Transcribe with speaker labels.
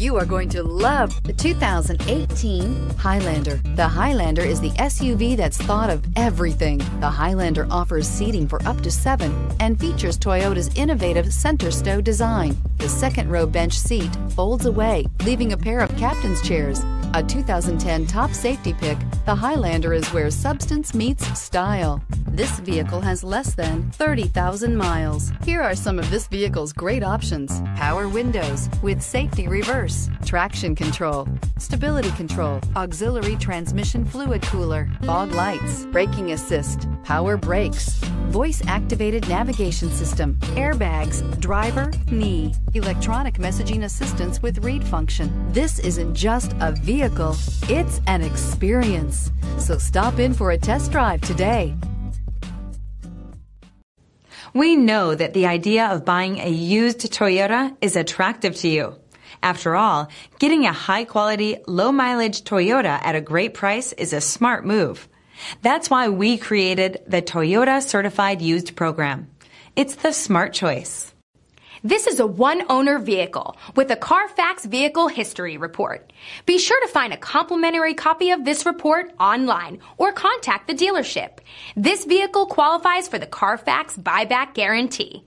Speaker 1: You are going to love the 2018 Highlander. The Highlander is the SUV that's thought of everything. The Highlander offers seating for up to seven and features Toyota's innovative center stow design. The second row bench seat folds away, leaving a pair of captain's chairs. A 2010 top safety pick, the Highlander is where substance meets style. This vehicle has less than 30,000 miles. Here are some of this vehicle's great options. Power windows with safety reverse, traction control, stability control, auxiliary transmission fluid cooler, fog lights, braking assist, power brakes, voice activated navigation system, airbags, driver, knee, electronic messaging assistance with read function. This isn't just a vehicle, it's an experience. So stop in for a test drive today.
Speaker 2: We know that the idea of buying a used Toyota is attractive to you. After all, getting a high quality, low mileage Toyota at a great price is a smart move. That's why we created the Toyota Certified Used Program. It's the smart choice.
Speaker 3: This is a one owner vehicle with a Carfax Vehicle History Report. Be sure to find a complimentary copy of this report online or contact the dealership. This vehicle qualifies for the Carfax Buyback Guarantee.